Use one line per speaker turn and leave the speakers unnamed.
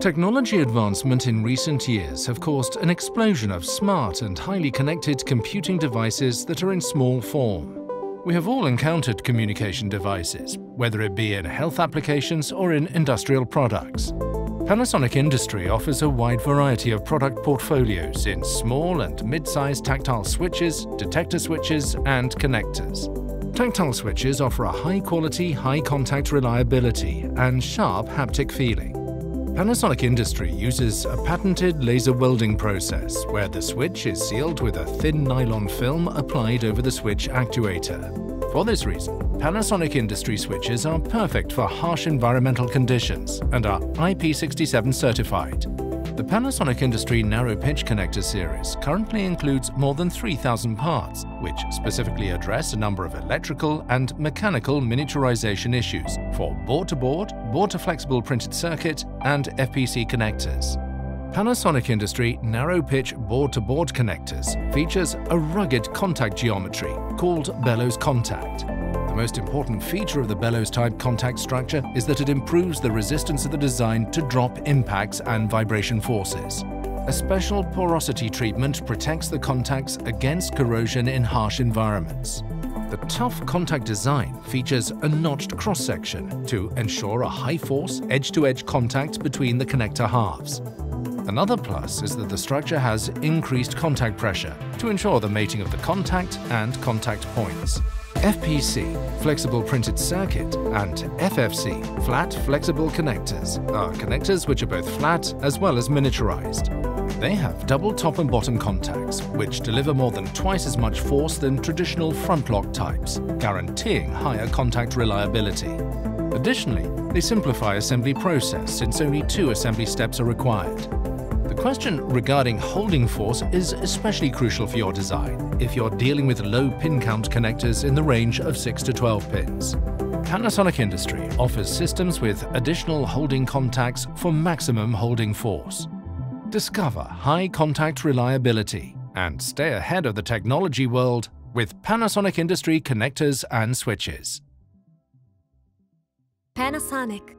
Technology advancement in recent years have caused an explosion of smart and highly connected computing devices that are in small form. We have all encountered communication devices, whether it be in health applications or in industrial products. Panasonic Industry offers a wide variety of product portfolios in small and mid-sized tactile switches, detector switches and connectors. Tactile switches offer a high-quality, high-contact reliability and sharp haptic feeling. Panasonic Industry uses a patented laser welding process where the switch is sealed with a thin nylon film applied over the switch actuator. For this reason, Panasonic Industry switches are perfect for harsh environmental conditions and are IP67 certified. The Panasonic Industry Narrow Pitch Connector series currently includes more than 3,000 parts, which specifically address a number of electrical and mechanical miniaturization issues for board-to-board, board-to-flexible printed circuit, and FPC connectors. Panasonic Industry Narrow Pitch Board-to-Board connectors features a rugged contact geometry called bellows contact most important feature of the bellows-type contact structure is that it improves the resistance of the design to drop impacts and vibration forces. A special porosity treatment protects the contacts against corrosion in harsh environments. The tough contact design features a notched cross-section to ensure a high-force, edge-to-edge contact between the connector halves. Another plus is that the structure has increased contact pressure to ensure the mating of the contact and contact points. FPC, flexible printed circuit, and FFC, flat flexible connectors, are connectors which are both flat as well as miniaturized. They have double top and bottom contacts, which deliver more than twice as much force than traditional front lock types, guaranteeing higher contact reliability. Additionally, they simplify assembly process since only two assembly steps are required question regarding holding force is especially crucial for your design if you're dealing with low pin count connectors in the range of 6 to 12 pins. Panasonic Industry offers systems with additional holding contacts for maximum holding force. Discover high contact reliability and stay ahead of the technology world with Panasonic Industry connectors and switches.
Panasonic